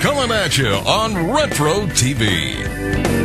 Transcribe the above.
coming at you on Retro TV.